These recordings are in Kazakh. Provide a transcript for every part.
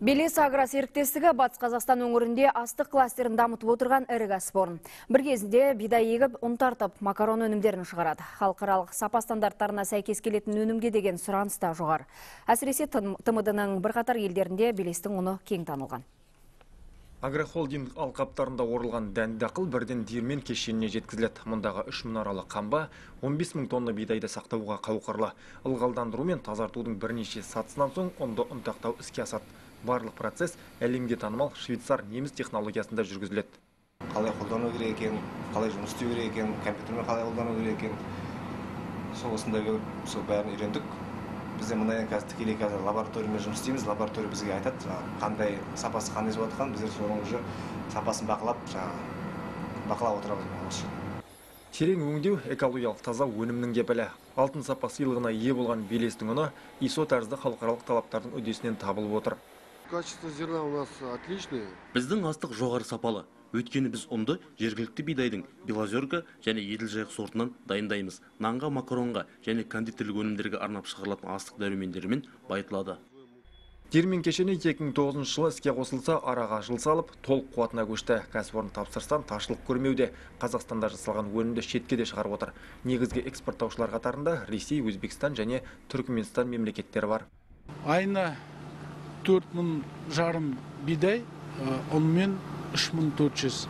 Белес агро серіктестігі Батыс Қазақстан өңірінде астық кластерін дамытып отырған ірі кәсіпорын. Бір кезінде бидай егіп, ұн тартып, макарон өнімдерін шығарады. Халықаралық сапа стандарттарына сәйкес келетін өнімге деген сұраныс та жоғары. Әсіресе ТМД-ның бірқатар елдерінде белестің ұны кең танылған. Агрохолдинг алқаптарында орылған дәнді дақыл бірден диірмен кешеніне жеткізіледі. Мұндағы үш мұнаралы қамба 15 мың тонна бидайды сақтауға қауқарлы. Ылғалдандыру мен тазартудың бірнеше сатысынан соң ұнды ұнтақтау іске асады. Барлық процесс әлемге танымал швейцар неміс технологиясында жүргізіледі. қалай қолдану керек екен қалай жұмыс істеу керек екен компьютермен қалай қолдану керек екен сол осындай болып сол бәрін үйрендік бізде мындай қазір тікелей қазір лабораториямен жұмыс істейміз лаборатория бізге айтады жаңағы қандай сапасы қандай болып жатқанын біздер соның уже сапасын бақылап жаңағы бақылап отырамыз осы Терең өңдеу экологиялық таза өнімнің кепілі. Алтын сапа сыйлығына ие болған белестің ұны ИСО тәрізді халықаралық талаптардың үдесінен табылып отыр. Качество зерна у нас отличное. Біздің астық жоғары сапалы. Өйткені біз ұнды жергілікті бидайдың белозерка және еділ сортынан дайындаймыз. Нанға, макаронға және кондитерлік өнімдерге арнап шығарылатын астық дәрумендерімен байытылады. Диірмен кешені 2009 жылы іске қосылса араға жыл салып толық қуатына көшті. Кәсіпорын тапсырыстан таршылық көрмеуде. Қазақстанда жасалған өнімді шетке де шығарып отыр. Негізгі экспорттаушылар қатарында Ресей, Өзбекстан және Түркменстан мемлекеттері бар. айына төрт мың жарым бидай ұнмен үш мың төрт жүз.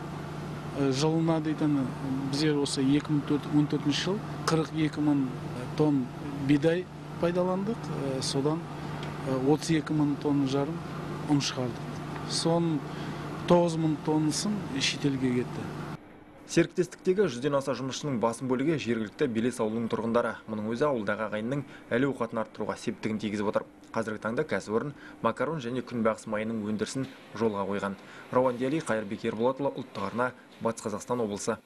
Жылына дейтін біздер осы екі мың он төртінші жыл қырық екі мың тонн бидай пайдаландық. Содан отыз екі мың тонна жарым ұн шығардық. Соның тоғыз мың тоннасын шетелге кетті. Серіктестіктегі жүзден аса жұмысшының басым бөлігі жергілікті Белес ауылының тұрғындары. Мұның өзі ауылдағы ағайынның әлі ауқатын арттыруға септігін тигізіп отыр. Қазіргі таңда кәсіпорын макарон және күнбағыс майының өндірісін жолға қойған. Рауан Диали, Қайырбек Ерболатұлы, ұлттық арна, Батыс Қазақстан облысы.